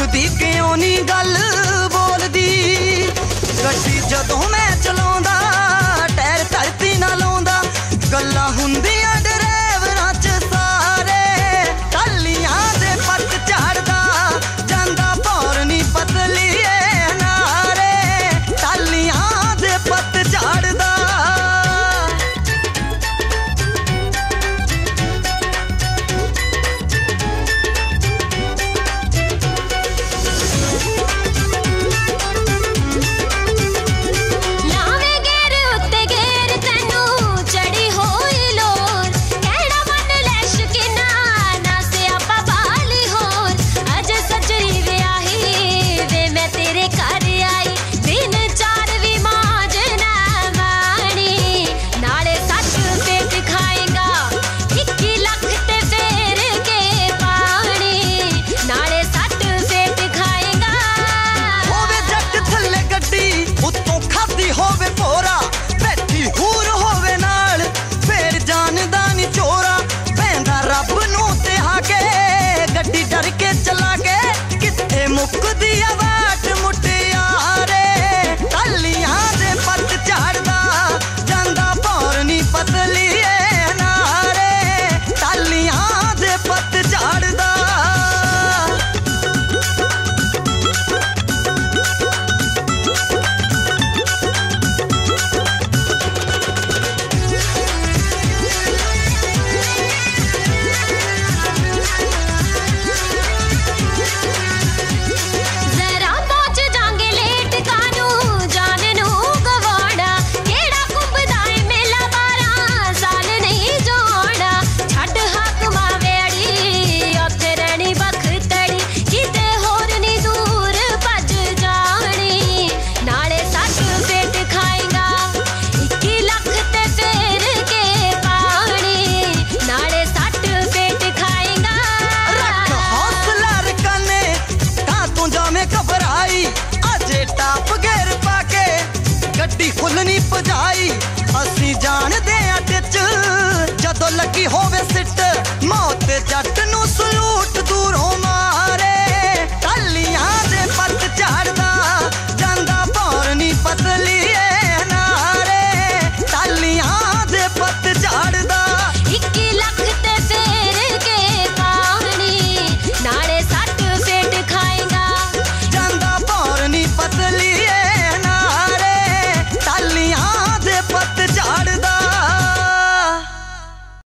ਮੁੱਕਦੀ ਕਿਉਂ ਨਹੀਂ ਗੱਲ ਬੋਲਦੀ? ਗੱਡੀ ਜਦੋਂ ਮੈਂ ਚਲਾਉਂਦਾ ਨੀ ਭਜਾਈ। ਅਸੀਂ ਜਾਣਦੇ ਆ ਟਿੱਚ। ਜਦੋਂ ਲੱਗੀ ਹੋਵੇ ਸਿੱਟ ਮੌਤ ਜੱਟ ਨੂੰ ਸਲੂਟ